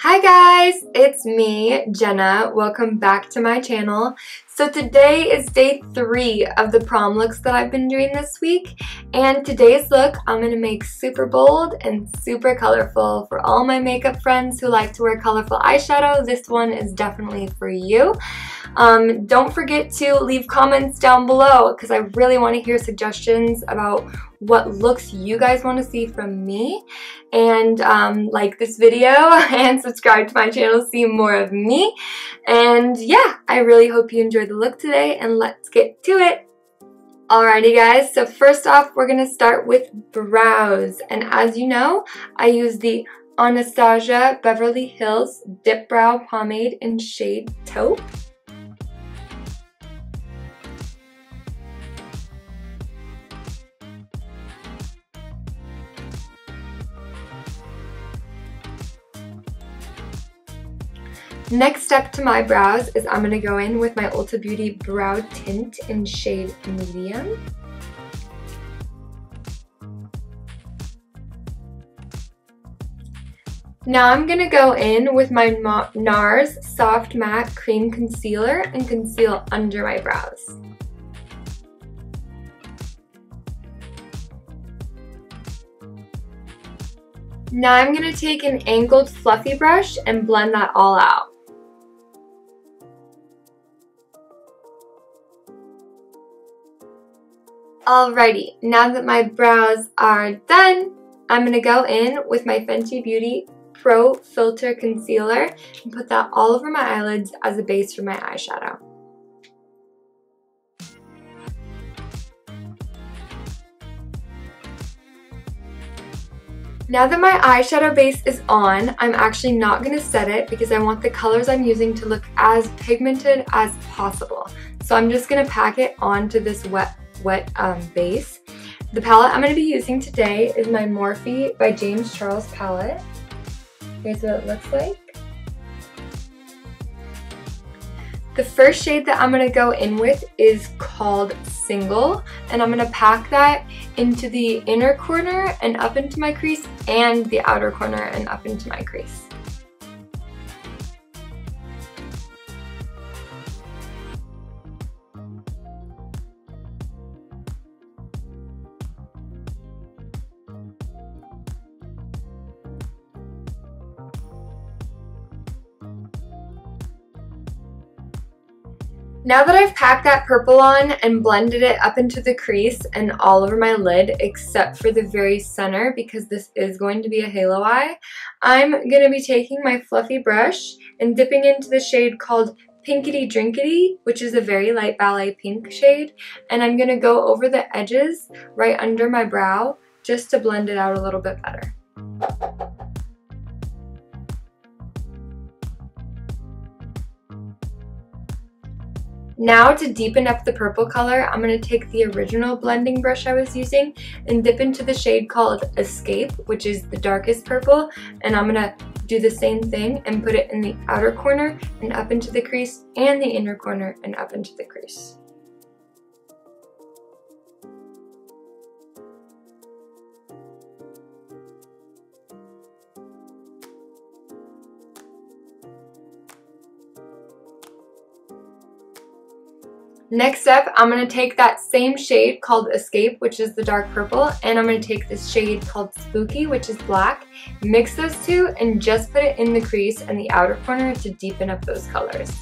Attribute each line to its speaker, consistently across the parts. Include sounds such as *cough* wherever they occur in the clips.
Speaker 1: Hi guys, it's me, Jenna. Welcome back to my channel. So today is day three of the prom looks that I've been doing this week. And today's look, I'm going to make super bold and super colorful. For all my makeup friends who like to wear colorful eyeshadow, this one is definitely for you. Um, don't forget to leave comments down below because I really want to hear suggestions about what looks you guys want to see from me. And um, like this video *laughs* and subscribe to my channel to see more of me. And yeah, I really hope you enjoyed the look today and let's get to it. Alrighty guys, so first off we're to start with brows and as you know I use the Anastasia Beverly Hills Dip Brow Pomade in shade Taupe. Next step to my brows is I'm going to go in with my Ulta Beauty Brow Tint in shade Medium. Now I'm going to go in with my NARS Soft Matte Cream Concealer and conceal under my brows. Now I'm going to take an angled fluffy brush and blend that all out. Alrighty, now that my brows are done, I'm to go in with my Fenty Beauty Pro Filt'r Concealer and put that all over my eyelids as a base for my eyeshadow. Now that my eyeshadow base is on, I'm actually not going to set it because I want the colors I'm using to look as pigmented as possible. So I'm just going to pack it onto this wet wet um, base. The palette I'm going to be using today is my Morphe by James Charles palette. Here's what it looks like. The first shade that I'm going to go in with is called Single, and I'm going to pack that into the inner corner and up into my crease and the outer corner and up into my crease. Now that I've packed that purple on and blended it up into the crease and all over my lid except for the very center because this is going to be a halo eye, I'm going to be taking my fluffy brush and dipping into the shade called Pinkity Drinkity, which is a very light ballet pink shade, and I'm going to go over the edges right under my brow just to blend it out a little bit better. Now to deepen up the purple color, I'm going to take the original blending brush I was using and dip into the shade called Escape, which is the darkest purple, and I'm going to do the same thing and put it in the outer corner and up into the crease and the inner corner and up into the crease. Next up, I'm going to take that same shade called Escape, which is the dark purple, and I'm going to take this shade called Spooky, which is black, mix those two, and just put it in the crease and the outer corner to deepen up those colors.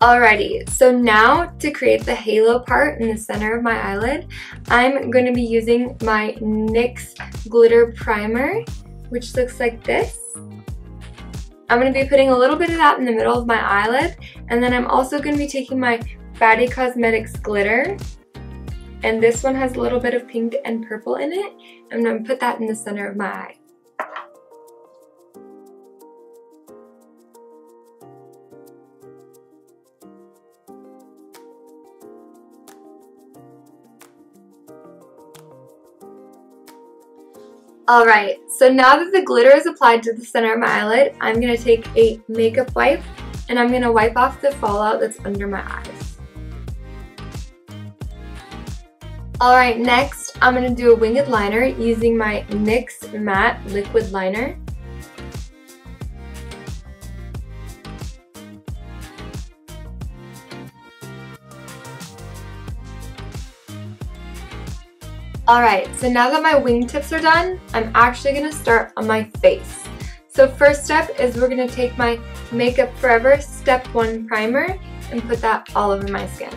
Speaker 1: Alrighty, so now to create the halo part in the center of my eyelid, I'm going to be using my NYX Glitter Primer, which looks like this. I'm going to be putting a little bit of that in the middle of my eyelid, and then I'm also going to be taking my Baddie Cosmetics Glitter, and this one has a little bit of pink and purple in it. I'm going to put that in the center of my eye. Alright, so now that the glitter is applied to the center of my eyelid, I'm going to take a makeup wipe and I'm going to wipe off the fallout that's under my eyes. Alright, next I'm going to do a winged liner using my NYX Matte Liquid Liner. Alright, so now that my wingtips are done, I'm actually going to start on my face. So first step is we're going to take my Makeup Forever Step 1 Primer and put that all over my skin.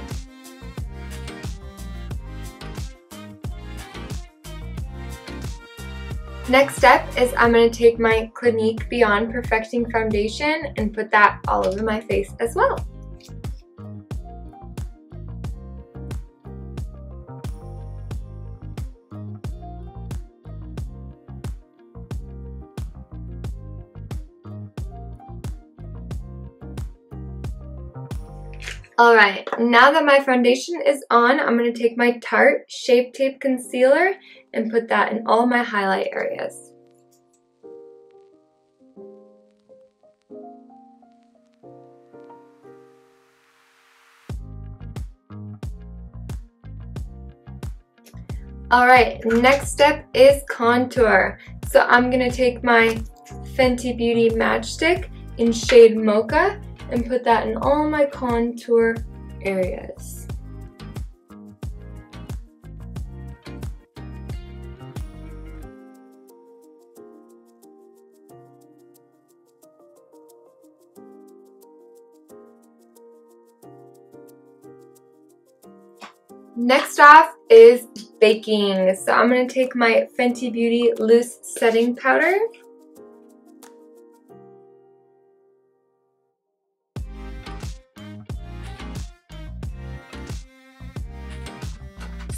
Speaker 1: Next step is I'm going to take my Clinique Beyond Perfecting Foundation and put that all over my face as well. Alright, now that my foundation is on, I'm going to take my Tarte Shape Tape Concealer and put that in all my highlight areas. Alright, next step is contour. So I'm going to take my Fenty Beauty Match Stix in shade Mocha and put that in all my contour areas. Next off is baking. So I'm going to take my Fenty Beauty Loose Setting Powder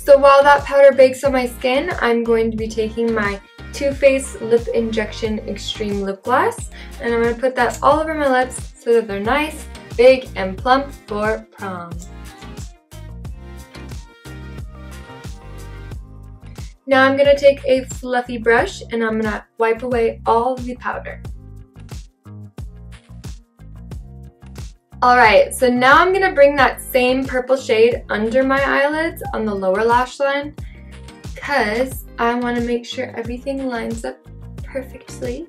Speaker 1: So while that powder bakes on my skin, I'm going to be taking my Too Faced Lip Injection Extreme Lip Gloss and I'm going to put that all over my lips so that they're nice, big, and plump for prom. Now I'm going to take a fluffy brush and I'm going to wipe away all the powder. Alright, so now I'm to bring that same purple shade under my eyelids on the lower lash line because I want to make sure everything lines up perfectly.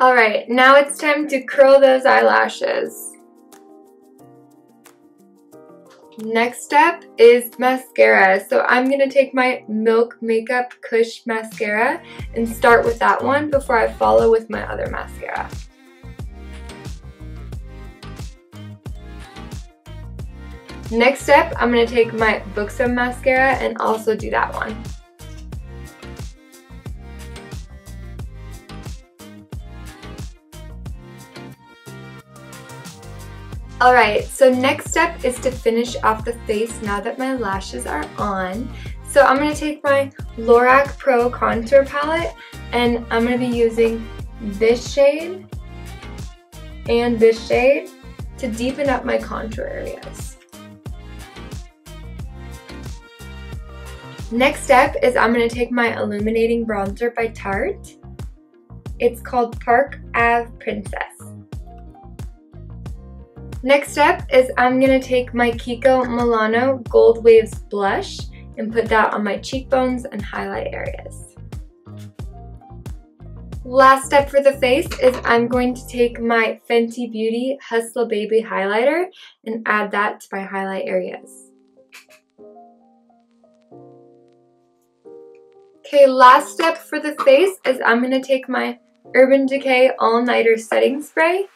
Speaker 1: Alright, now it's time to curl those eyelashes. Next step is mascara. So I'm going to take my Milk Makeup Kush Mascara and start with that one before I follow with my other mascara. Next step, I'm going to take my Buxom Mascara and also do that one. Alright, so next step is to finish off the face now that my lashes are on. So I'm going to take my Lorac Pro Contour Palette and I'm going to be using this shade and this shade to deepen up my contour areas. Next step is I'm going to take my illuminating bronzer by Tarte. It's called Park Ave Princess. Next step is I'm going to take my Kiko Milano Gold Waves blush and put that on my cheekbones and highlight areas. Last step for the face is I'm going to take my Fenty Beauty Hu$tla Baby highlighter and add that to my highlight areas. Okay, last step for the face is I'm going to take my Urban Decay All Nighter Setting Spray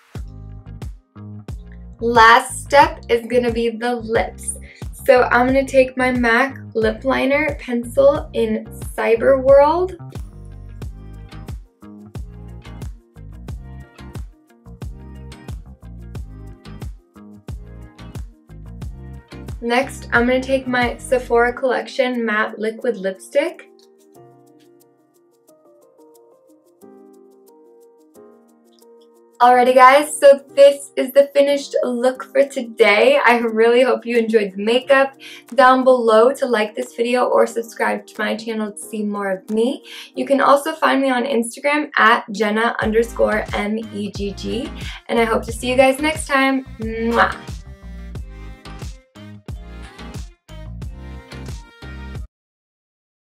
Speaker 1: Last step is going to be the lips. So I'm going to take my MAC lip liner pencil in Cyber World. Next, I'm going to take my Sephora Collection Matte Liquid Lipstick Alrighty guys, so this is the finished look for today. I really hope you enjoyed the makeup. Down below to like this video or subscribe to my channel to see more of me. You can also find me on Instagram at Jenna underscore M-E-G-G. And I hope to see you guys next time. Mwah!